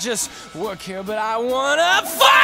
Just work here, but I wanna fight.